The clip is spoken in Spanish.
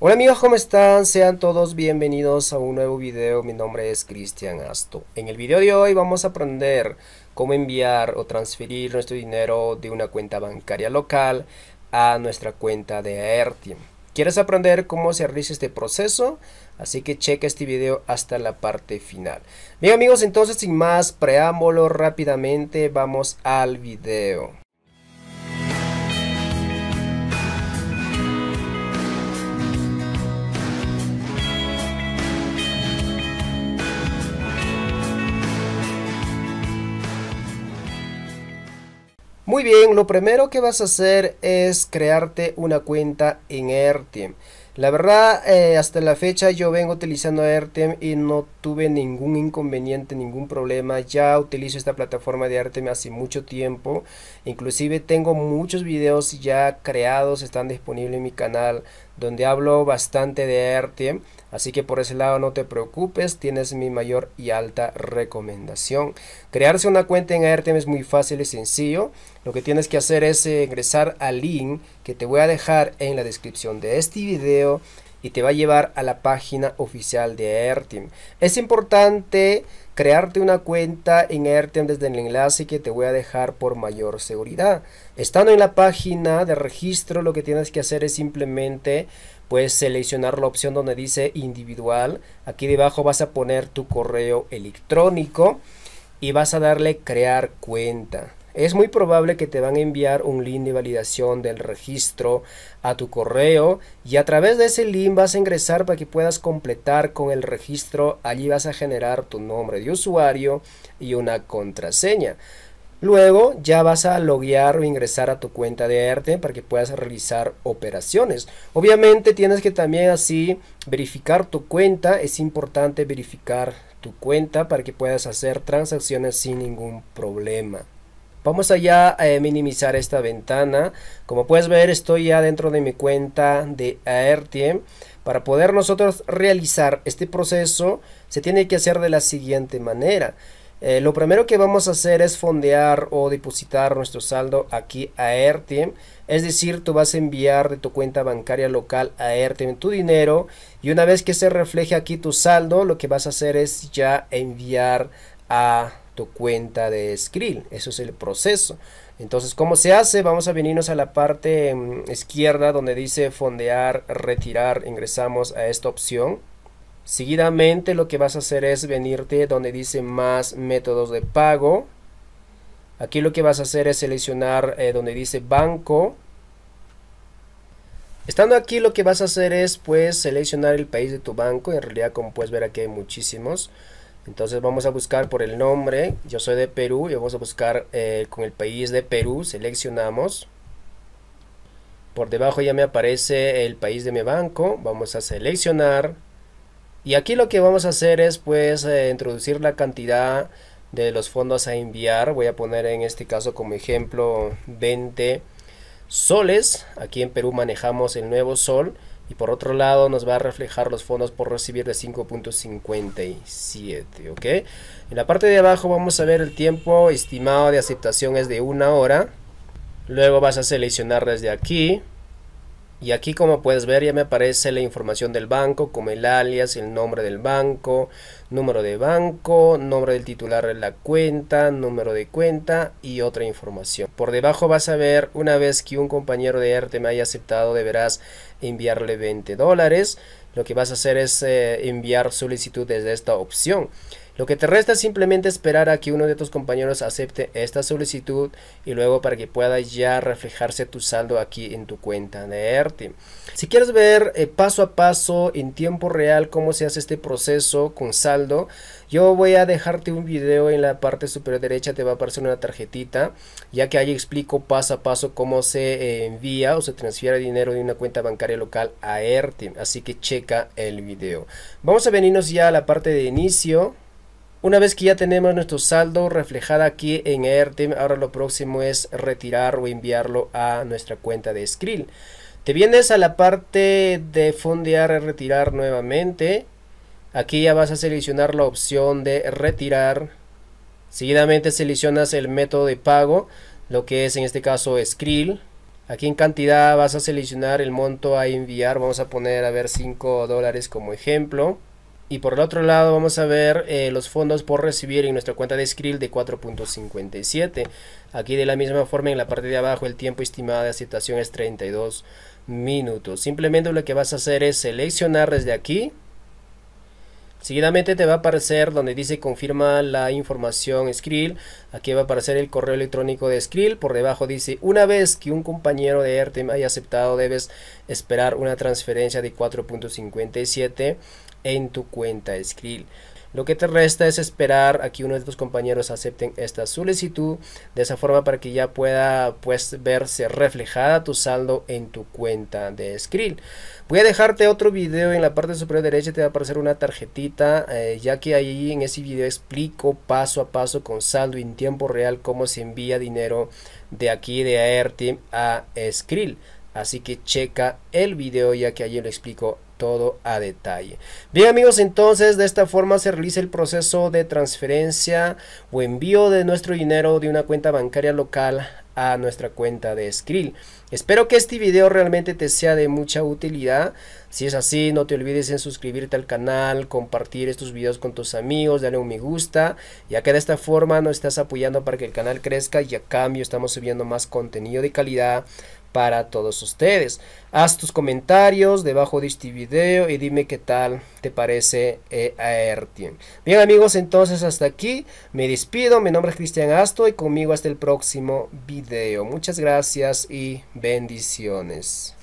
Hola amigos, ¿cómo están? Sean todos bienvenidos a un nuevo video. Mi nombre es Cristian Asto. En el video de hoy vamos a aprender cómo enviar o transferir nuestro dinero de una cuenta bancaria local a nuestra cuenta de Airteam. ¿Quieres aprender cómo se realiza este proceso? Así que checa este video hasta la parte final. Bien amigos, entonces sin más preámbulo, rápidamente vamos al video. Muy bien, lo primero que vas a hacer es crearte una cuenta en Airteam. La verdad, eh, hasta la fecha yo vengo utilizando Airtem y no tuve ningún inconveniente, ningún problema. Ya utilizo esta plataforma de Airtem hace mucho tiempo. Inclusive tengo muchos videos ya creados, están disponibles en mi canal donde hablo bastante de Airtem. Así que por ese lado no te preocupes, tienes mi mayor y alta recomendación. Crearse una cuenta en Airtem es muy fácil y sencillo. Lo que tienes que hacer es eh, ingresar al link que te voy a dejar en la descripción de este video y te va a llevar a la página oficial de Airteam. Es importante crearte una cuenta en Airteam desde el enlace que te voy a dejar por mayor seguridad. Estando en la página de registro lo que tienes que hacer es simplemente puedes seleccionar la opción donde dice individual. Aquí debajo vas a poner tu correo electrónico y vas a darle crear cuenta. Es muy probable que te van a enviar un link de validación del registro a tu correo y a través de ese link vas a ingresar para que puedas completar con el registro. Allí vas a generar tu nombre de usuario y una contraseña. Luego ya vas a loguear o ingresar a tu cuenta de ERTE para que puedas realizar operaciones. Obviamente tienes que también así verificar tu cuenta. Es importante verificar tu cuenta para que puedas hacer transacciones sin ningún problema. Vamos allá a minimizar esta ventana. Como puedes ver estoy ya dentro de mi cuenta de AirTM. Para poder nosotros realizar este proceso se tiene que hacer de la siguiente manera. Eh, lo primero que vamos a hacer es fondear o depositar nuestro saldo aquí a Airteam. Es decir, tú vas a enviar de tu cuenta bancaria local a Airteam tu dinero y una vez que se refleje aquí tu saldo, lo que vas a hacer es ya enviar a tu cuenta de Skrill. Eso es el proceso. Entonces, ¿cómo se hace? Vamos a venirnos a la parte mm, izquierda donde dice fondear, retirar. Ingresamos a esta opción. Seguidamente lo que vas a hacer es venirte donde dice más métodos de pago. Aquí lo que vas a hacer es seleccionar eh, donde dice banco. Estando aquí lo que vas a hacer es pues seleccionar el país de tu banco. En realidad como puedes ver aquí hay muchísimos. Entonces vamos a buscar por el nombre. Yo soy de Perú y vamos a buscar eh, con el país de Perú. Seleccionamos. Por debajo ya me aparece el país de mi banco. Vamos a seleccionar. Y aquí lo que vamos a hacer es pues eh, introducir la cantidad de los fondos a enviar. Voy a poner en este caso como ejemplo 20 soles. Aquí en Perú manejamos el nuevo sol. Y por otro lado nos va a reflejar los fondos por recibir de 5.57. ¿ok? En la parte de abajo vamos a ver el tiempo estimado de aceptación es de una hora. Luego vas a seleccionar desde aquí y aquí como puedes ver ya me aparece la información del banco como el alias, el nombre del banco, número de banco, nombre del titular de la cuenta, número de cuenta y otra información. Por debajo vas a ver una vez que un compañero de ERTE me haya aceptado deberás enviarle 20 dólares. Lo que vas a hacer es eh, enviar solicitud desde esta opción. Lo que te resta es simplemente esperar a que uno de tus compañeros acepte esta solicitud y luego para que pueda ya reflejarse tu saldo aquí en tu cuenta de ERTE. Si quieres ver eh, paso a paso en tiempo real cómo se hace este proceso con saldo, yo voy a dejarte un video en la parte superior derecha, te va a aparecer una tarjetita, ya que ahí explico paso a paso cómo se eh, envía o se transfiere dinero de una cuenta bancaria local a ERTE. Así que checa el video. Vamos a venirnos ya a la parte de inicio. Una vez que ya tenemos nuestro saldo reflejado aquí en Airteam, ahora lo próximo es retirar o enviarlo a nuestra cuenta de Skrill. Te vienes a la parte de fondear y retirar nuevamente. Aquí ya vas a seleccionar la opción de retirar. Seguidamente seleccionas el método de pago, lo que es en este caso Skrill. Aquí en cantidad vas a seleccionar el monto a enviar. Vamos a poner a ver 5 dólares como ejemplo. Y por el otro lado vamos a ver eh, los fondos por recibir en nuestra cuenta de Skrill de 4.57. Aquí de la misma forma en la parte de abajo el tiempo estimado de aceptación es 32 minutos. Simplemente lo que vas a hacer es seleccionar desde aquí. Seguidamente te va a aparecer donde dice confirma la información Skrill. Aquí va a aparecer el correo electrónico de Skrill. Por debajo dice una vez que un compañero de ERTEM haya aceptado debes esperar una transferencia de 4.57 en tu cuenta Skrill. Lo que te resta es esperar a que uno de tus compañeros acepten esta solicitud de esa forma para que ya pueda pues verse reflejada tu saldo en tu cuenta de Skrill. Voy a dejarte otro video en la parte superior derecha te va a aparecer una tarjetita eh, ya que ahí en ese video explico paso a paso con saldo en tiempo real cómo se envía dinero de aquí de AirTeam a Skrill. Así que checa el video ya que allí lo explico todo a detalle. Bien amigos, entonces de esta forma se realiza el proceso de transferencia o envío de nuestro dinero de una cuenta bancaria local a nuestra cuenta de Skrill. Espero que este video realmente te sea de mucha utilidad. Si es así, no te olvides en suscribirte al canal, compartir estos videos con tus amigos, darle un me gusta, ya que de esta forma nos estás apoyando para que el canal crezca y a cambio estamos subiendo más contenido de calidad para todos ustedes. Haz tus comentarios debajo de este video y dime qué tal te parece eh, AirTiem. Bien amigos, entonces hasta aquí me despido. Mi nombre es Cristian Asto y conmigo hasta el próximo video. Muchas gracias y bendiciones.